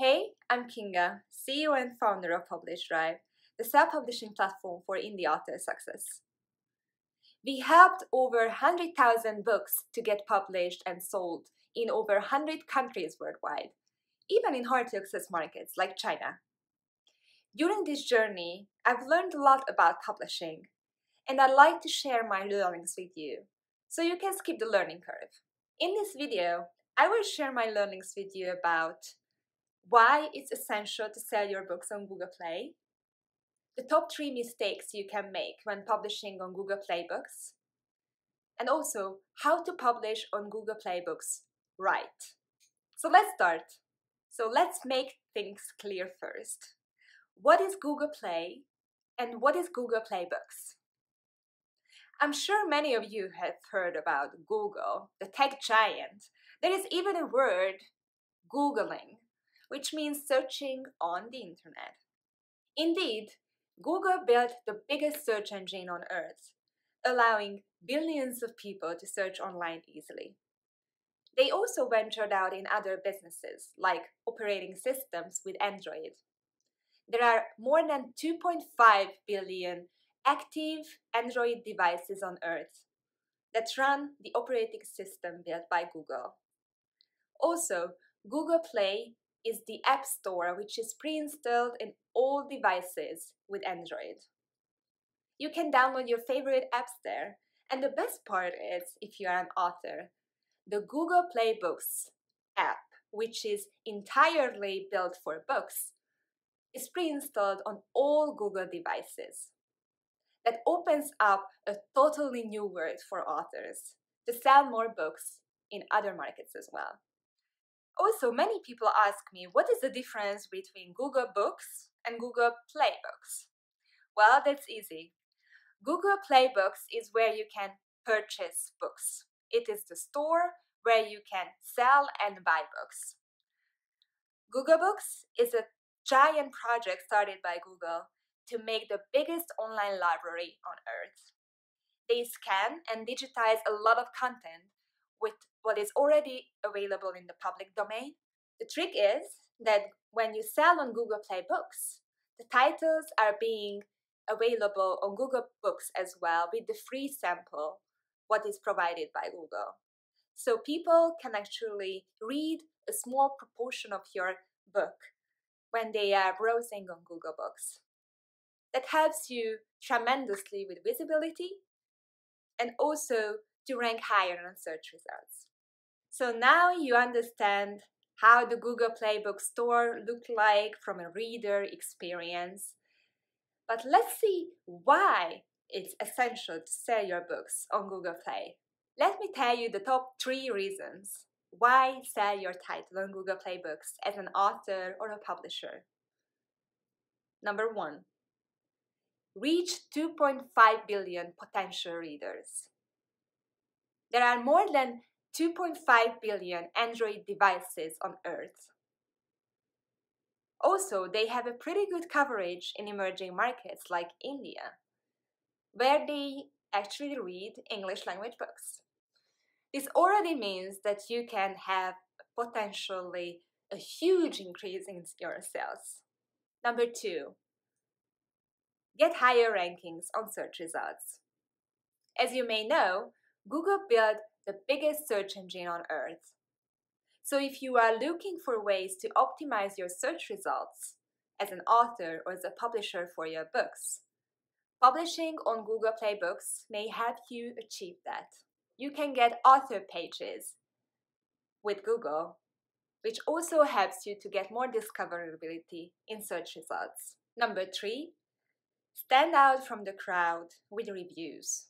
Hey, I'm Kinga, CEO and founder of PublishDrive, the self-publishing platform for indie author success. We helped over 100,000 books to get published and sold in over 100 countries worldwide, even in hard-to-access markets like China. During this journey, I've learned a lot about publishing, and I'd like to share my learnings with you, so you can skip the learning curve. In this video, I will share my learnings with you about why it's essential to sell your books on Google Play, the top three mistakes you can make when publishing on Google Play Books, and also how to publish on Google Play Books right. So let's start. So let's make things clear first. What is Google Play and what is Google Play Books? I'm sure many of you have heard about Google, the tech giant. There is even a word, Googling, which means searching on the internet. Indeed, Google built the biggest search engine on earth, allowing billions of people to search online easily. They also ventured out in other businesses, like operating systems with Android. There are more than 2.5 billion active Android devices on Earth that run the operating system built by Google. Also, Google Play is the App Store which is pre-installed in all devices with Android. You can download your favorite apps there, and the best part is, if you are an author, the Google Play Books app, which is entirely built for books, is pre-installed on all Google devices. That opens up a totally new world for authors to sell more books in other markets as well. Also, many people ask me what is the difference between Google Books and Google Play Books? Well, that's easy. Google Play Books is where you can purchase books. It is the store where you can sell and buy books. Google Books is a giant project started by Google to make the biggest online library on earth. They scan and digitize a lot of content with what is already available in the public domain. The trick is that when you sell on Google Play Books, the titles are being available on Google Books as well with the free sample, what is provided by Google. So people can actually read a small proportion of your book when they are browsing on Google Books. That helps you tremendously with visibility and also to rank higher on search results. So now you understand how the Google Playbook store looked like from a reader experience. But let's see why it's essential to sell your books on Google Play. Let me tell you the top three reasons why sell your title on Google Play Books as an author or a publisher. Number one, reach 2.5 billion potential readers. There are more than 2.5 billion Android devices on Earth. Also, they have a pretty good coverage in emerging markets like India, where they actually read English language books. This already means that you can have potentially a huge increase in your sales. Number two, get higher rankings on search results. As you may know, Google built the biggest search engine on earth. So if you are looking for ways to optimize your search results as an author or as a publisher for your books, publishing on Google Play Books may help you achieve that. You can get author pages with Google, which also helps you to get more discoverability in search results. Number three, stand out from the crowd with reviews.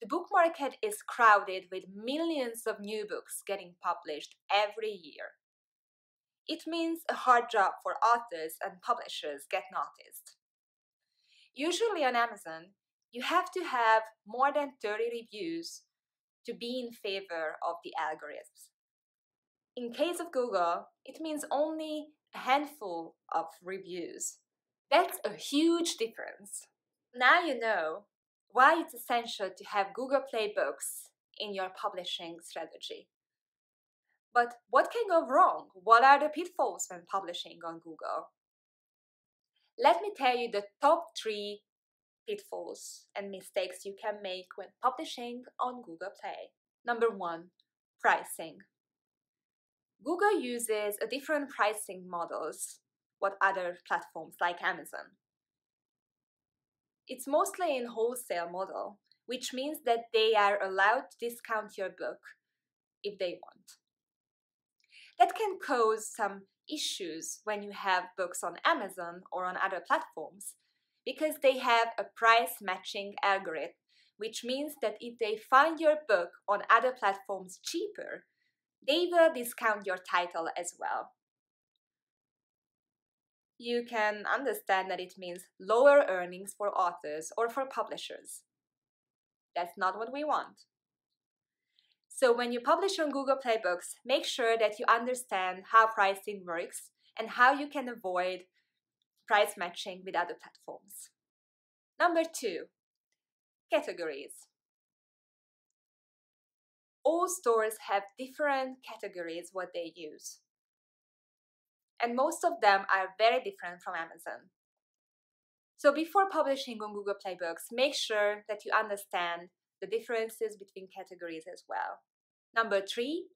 The book market is crowded with millions of new books getting published every year. It means a hard job for authors and publishers get noticed. Usually on Amazon, you have to have more than 30 reviews to be in favor of the algorithms. In case of Google, it means only a handful of reviews. That's a huge difference. Now you know why it's essential to have Google Play Books in your publishing strategy. But what can go wrong? What are the pitfalls when publishing on Google? Let me tell you the top three pitfalls and mistakes you can make when publishing on Google Play. Number one, pricing. Google uses a different pricing models what other platforms like Amazon. It's mostly in wholesale model, which means that they are allowed to discount your book if they want. That can cause some issues when you have books on Amazon or on other platforms because they have a price matching algorithm, which means that if they find your book on other platforms cheaper, they will discount your title as well. You can understand that it means lower earnings for authors or for publishers. That's not what we want. So when you publish on Google Play Books, make sure that you understand how pricing works and how you can avoid price matching with other platforms. Number two, categories. All stores have different categories what they use. And most of them are very different from Amazon. So before publishing on Google Play Books, make sure that you understand the differences between categories as well. Number three,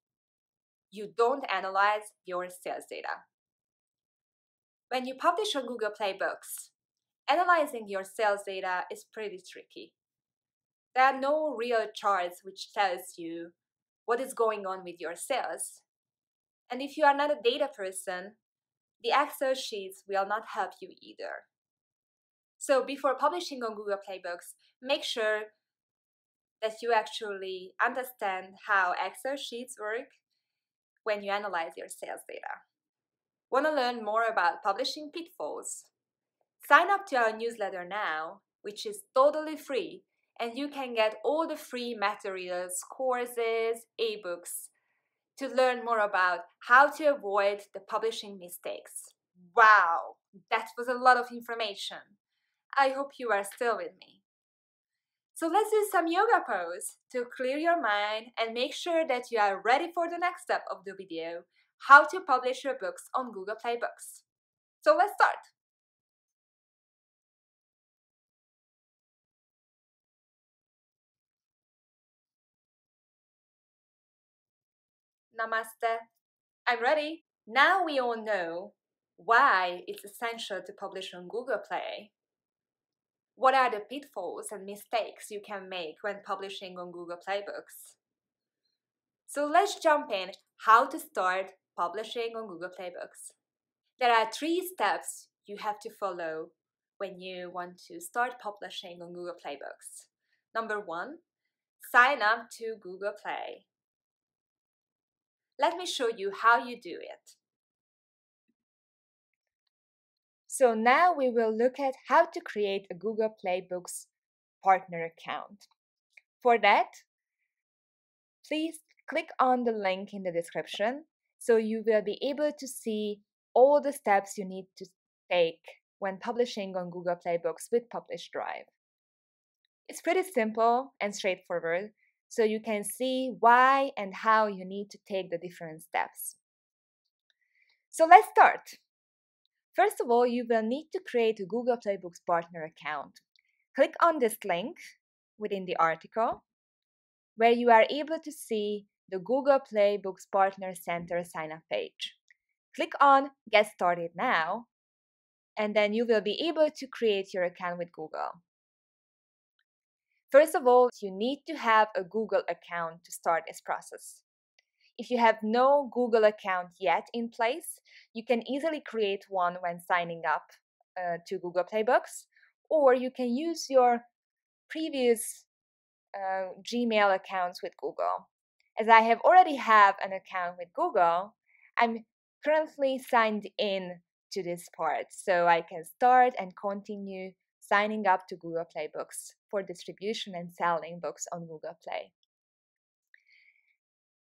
you don't analyze your sales data. When you publish on Google Play Books, analyzing your sales data is pretty tricky. There are no real charts which tells you what is going on with your sales. And if you are not a data person, the Excel sheets will not help you either. So before publishing on Google Play Books, make sure that you actually understand how Excel sheets work when you analyze your sales data. Want to learn more about publishing pitfalls? Sign up to our newsletter now, which is totally free, and you can get all the free materials, courses, ebooks to learn more about how to avoid the publishing mistakes. Wow, that was a lot of information. I hope you are still with me. So let's do some yoga pose to clear your mind and make sure that you are ready for the next step of the video, how to publish your books on Google Play Books. So let's start. Namaste. I'm ready. Now we all know why it's essential to publish on Google Play what are the pitfalls and mistakes you can make when publishing on Google Play Books? So let's jump in how to start publishing on Google Play Books. There are three steps you have to follow when you want to start publishing on Google Play Books. Number one, sign up to Google Play. Let me show you how you do it. So now we will look at how to create a Google Play Books partner account. For that, please click on the link in the description so you will be able to see all the steps you need to take when publishing on Google Play Books with PublishDrive. It's pretty simple and straightforward, so you can see why and how you need to take the different steps. So let's start. First of all, you will need to create a Google Play Books partner account. Click on this link within the article where you are able to see the Google Play Books Partner Center sign up page. Click on Get Started Now, and then you will be able to create your account with Google. First of all, you need to have a Google account to start this process. If you have no Google account yet in place, you can easily create one when signing up uh, to Google Play Books, or you can use your previous uh, Gmail accounts with Google. As I have already have an account with Google, I'm currently signed in to this part, so I can start and continue signing up to Google Play Books for distribution and selling books on Google Play.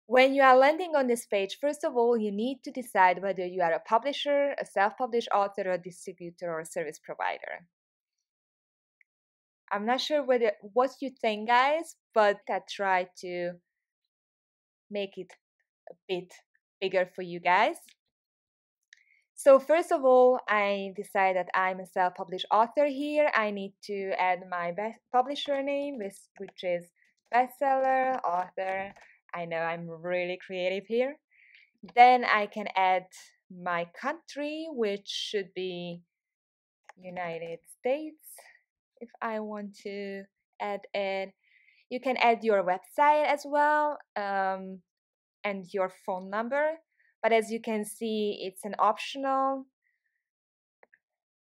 When you are landing on this page, first of all, you need to decide whether you are a publisher, a self published author, a distributor, or a service provider. I'm not sure whether what you think, guys, but I try to make it a bit bigger for you guys. So first of all, I decide that I'm a self-published author here. I need to add my publisher name, which is bestseller author. I know I'm really creative here. Then I can add my country, which should be United States if I want to add it. You can add your website as well um, and your phone number but as you can see it's an optional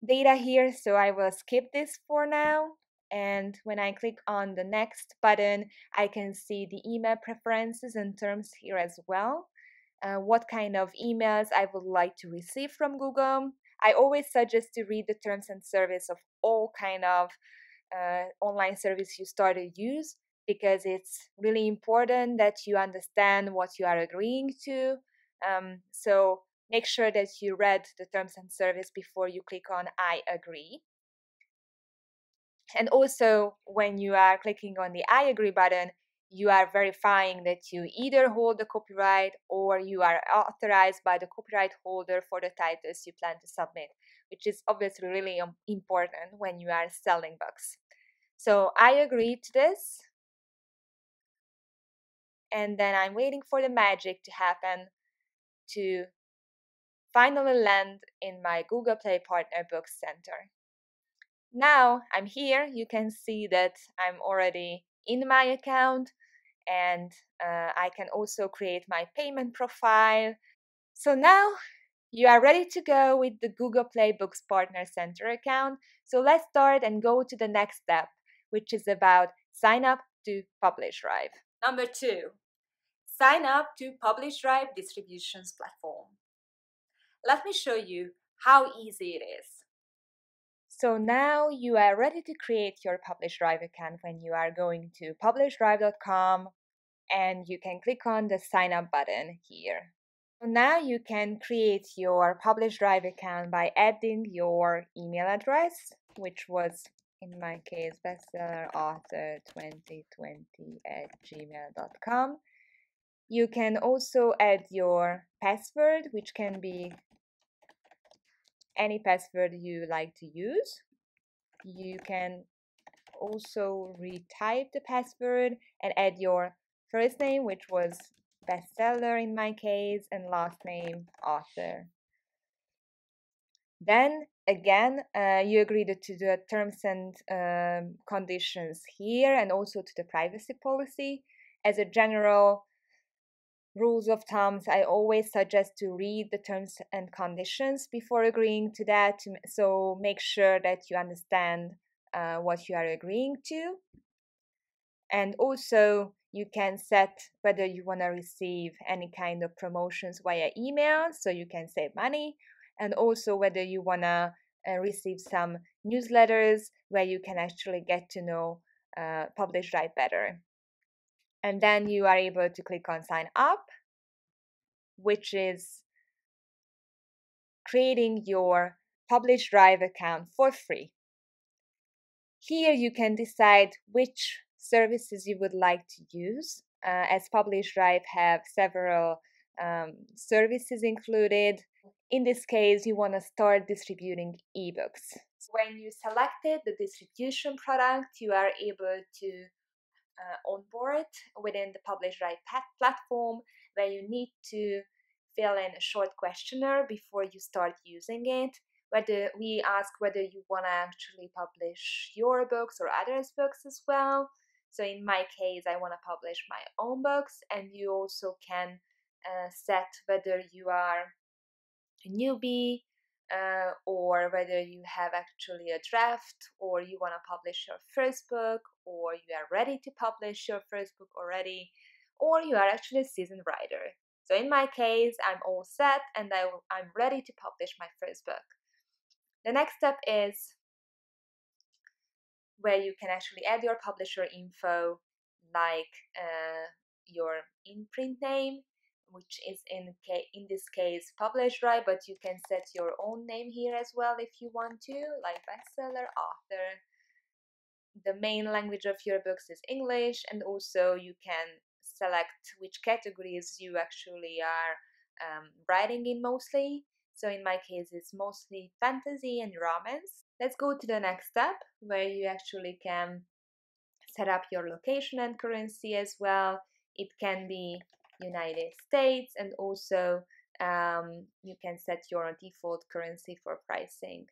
data here so I will skip this for now and when I click on the next button I can see the email preferences and terms here as well uh, what kind of emails I would like to receive from Google. I always suggest to read the terms and service of all kind of uh, online service you start to use because it's really important that you understand what you are agreeing to um, so make sure that you read the terms and service before you click on I agree. And also, when you are clicking on the I agree button, you are verifying that you either hold the copyright or you are authorized by the copyright holder for the titles you plan to submit, which is obviously really important when you are selling books. So I agree to this. And then I'm waiting for the magic to happen to finally land in my Google Play Partner Books Center. Now I'm here, you can see that I'm already in my account and uh, I can also create my payment profile. So now you are ready to go with the Google Play Books Partner Center account. So let's start and go to the next step, which is about sign up to PublishDrive. Number two, sign up to PublishDrive distributions platform. Let me show you how easy it is. So now you are ready to create your PublishDrive account when you are going to publishdrive.com and you can click on the sign up button here. Now you can create your PublishDrive account by adding your email address, which was in my case bestsellerauthor2020 at gmail.com you can also add your password, which can be any password you like to use. You can also retype the password and add your first name, which was bestseller in my case, and last name author. Then again, uh, you agree to the terms and um, conditions here and also to the privacy policy. As a general rules of thumbs, I always suggest to read the terms and conditions before agreeing to that. So make sure that you understand uh, what you are agreeing to. And also, you can set whether you want to receive any kind of promotions via email, so you can save money, and also whether you want to uh, receive some newsletters where you can actually get to know uh, PublishDrive better and then you are able to click on sign up which is creating your PublishDrive account for free. Here you can decide which services you would like to use uh, as PublishDrive have several um, services included. In this case you want to start distributing ebooks. When you selected the distribution product you are able to uh, on board within the PublishDrive platform where you need to fill in a short questionnaire before you start using it. Whether we ask whether you want to actually publish your books or others books as well. So in my case i want to publish my own books and you also can uh, set whether you are a newbie uh, or whether you have actually a draft or you want to publish your first book or you are ready to publish your first book already or you are actually a seasoned writer. So in my case, I'm all set and I, I'm ready to publish my first book. The next step is where you can actually add your publisher info like uh, your imprint name which is in in this case PublishDrive, but you can set your own name here as well if you want to, like bestseller, author. The main language of your books is English, and also you can select which categories you actually are um, writing in mostly. So in my case, it's mostly fantasy and romance. Let's go to the next step where you actually can set up your location and currency as well. It can be United States and also um, you can set your default currency for pricing.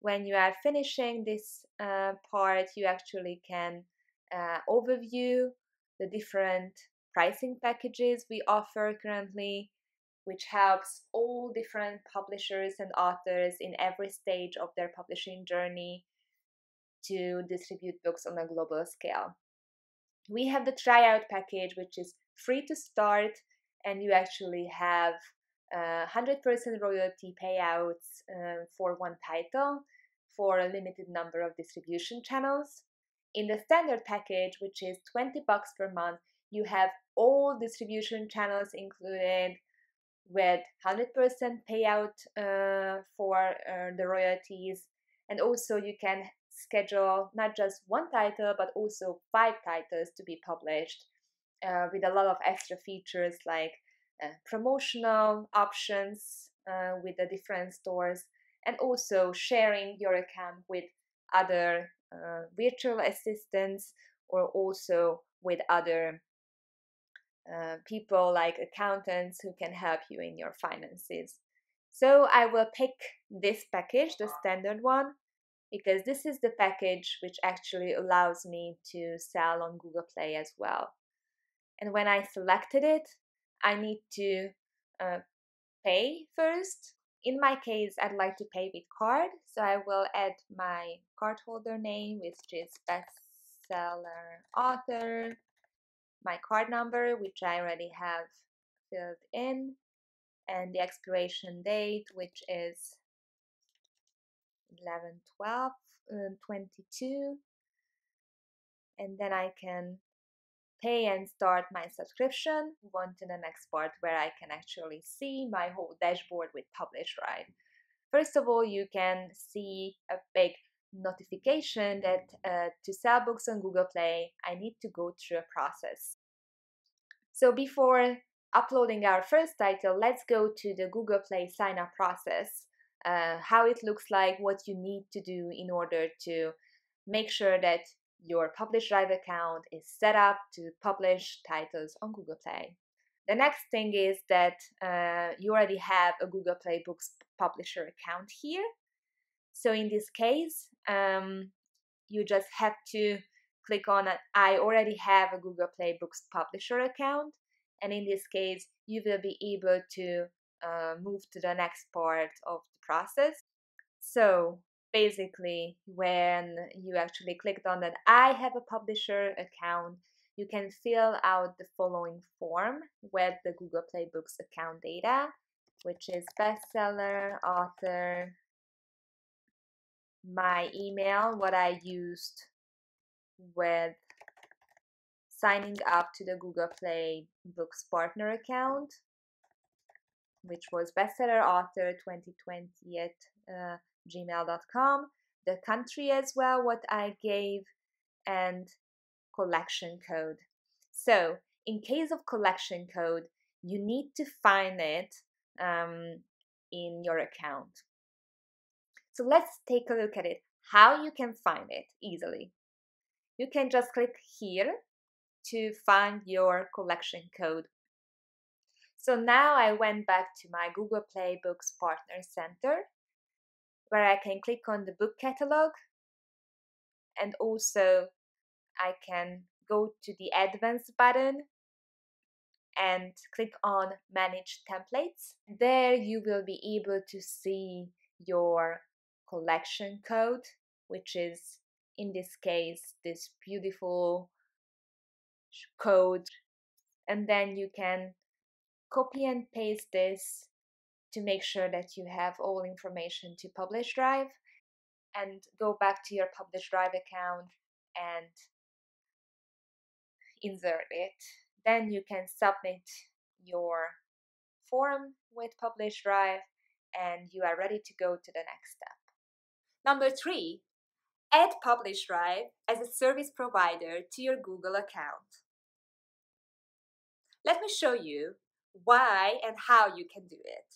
When you are finishing this uh, part, you actually can uh, overview the different pricing packages we offer currently, which helps all different publishers and authors in every stage of their publishing journey to distribute books on a global scale. We have the tryout package, which is free to start, and you actually have uh, 100% royalty payouts uh, for one title for a limited number of distribution channels. In the standard package, which is 20 bucks per month, you have all distribution channels included with 100% payout uh, for uh, the royalties and also you can schedule not just one title but also five titles to be published uh, with a lot of extra features like uh, promotional options uh, with the different stores and also sharing your account with other uh, virtual assistants or also with other uh, people like accountants who can help you in your finances. So I will pick this package, the standard one, because this is the package which actually allows me to sell on Google Play as well. And when I selected it, I need to uh, pay first. In my case, I'd like to pay with card, so I will add my cardholder name, which is bestseller author, my card number, which I already have filled in, and the expiration date, which is 11 12 uh, 22 and then I can pay and start my subscription move on to the next part where I can actually see my whole dashboard with PublishDrive first of all you can see a big notification that uh, to sell books on Google Play I need to go through a process. So before uploading our first title let's go to the Google Play sign up process uh, how it looks like, what you need to do in order to make sure that your PublishDrive account is set up to publish titles on Google Play. The next thing is that uh, you already have a Google Play Books publisher account here. So in this case, um, you just have to click on I already have a Google Play Books publisher account. And in this case, you will be able to uh, move to the next part of process. So basically, when you actually clicked on that I have a publisher account, you can fill out the following form with the Google Play Books account data, which is bestseller, author, my email, what I used with signing up to the Google Play Books partner account, which was bestseller author 2020 at uh, gmail.com, the country as well, what I gave, and collection code. So, in case of collection code, you need to find it um, in your account. So, let's take a look at it. How you can find it easily. You can just click here to find your collection code so now I went back to my Google Play Books Partner Center where I can click on the book catalog and also I can go to the advanced button and click on manage templates. There you will be able to see your collection code, which is in this case this beautiful code. And then you can copy and paste this to make sure that you have all information to PublishDrive and go back to your PublishDrive account and insert it. Then you can submit your form with PublishDrive and you are ready to go to the next step. Number three, add PublishDrive as a service provider to your Google account. Let me show you why and how you can do it.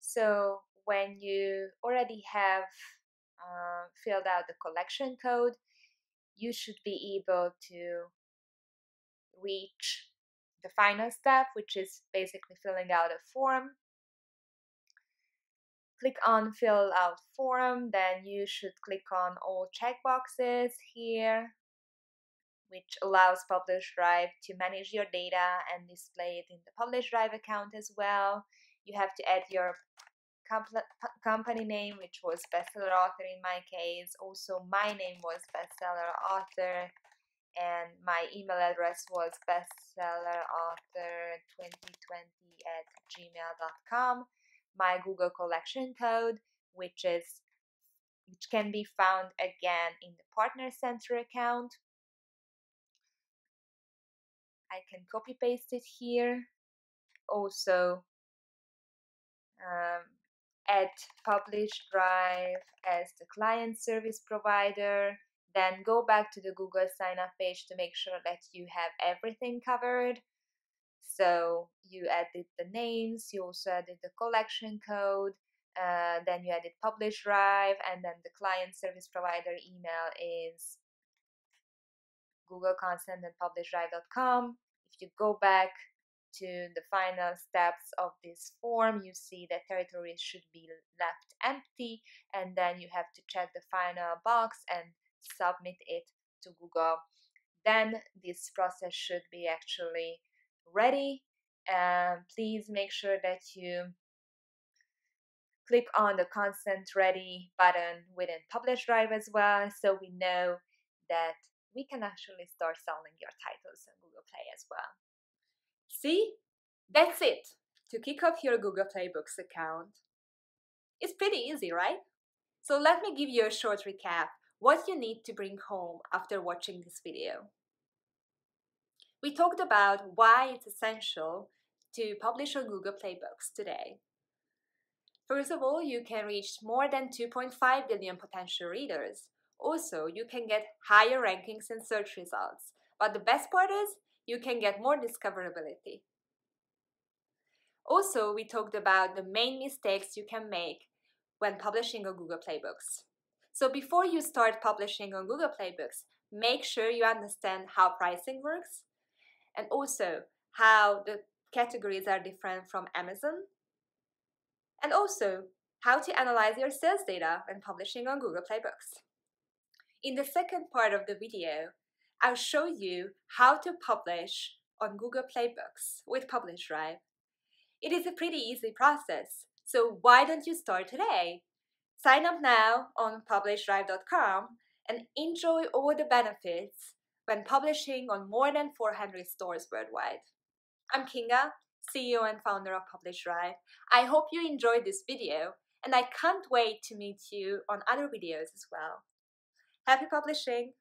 So when you already have uh, filled out the collection code, you should be able to reach the final step, which is basically filling out a form. Click on fill out form, then you should click on all checkboxes here, which allows PublishDrive to manage your data and display it in the PublishDrive account as well. You have to add your company name, which was bestseller author in my case. Also, my name was bestseller author, and my email address was bestsellerauthor2020 at gmail.com. My Google collection code, which is which can be found again in the Partner Center account. I can copy paste it here. Also, um, add Publish Drive as the client service provider, then go back to the Google sign up page to make sure that you have everything covered. So you added the names, you also added the collection code, uh, then you added PublishDrive, and then the client service provider email is Google You go back to the final steps of this form, you see that territories should be left empty, and then you have to check the final box and submit it to Google. Then this process should be actually ready. And please make sure that you click on the consent ready button within PublishDrive as well, so we know that we can actually start selling your titles on Google Play as well. See? That's it to kick off your Google Play Books account. It's pretty easy, right? So let me give you a short recap what you need to bring home after watching this video. We talked about why it's essential to publish on Google Play Books today. First of all, you can reach more than 2.5 billion potential readers. Also, you can get higher rankings in search results. But the best part is, you can get more discoverability. Also, we talked about the main mistakes you can make when publishing on Google Play Books. So before you start publishing on Google Play Books, make sure you understand how pricing works and also how the categories are different from Amazon and also how to analyze your sales data when publishing on Google Play Books. In the second part of the video, I'll show you how to publish on Google Play Books with PublishDrive. It is a pretty easy process, so why don't you start today? Sign up now on publishdrive.com and enjoy all the benefits when publishing on more than 400 stores worldwide. I'm Kinga, CEO and founder of PublishDrive. I hope you enjoyed this video and I can't wait to meet you on other videos as well. Happy publishing!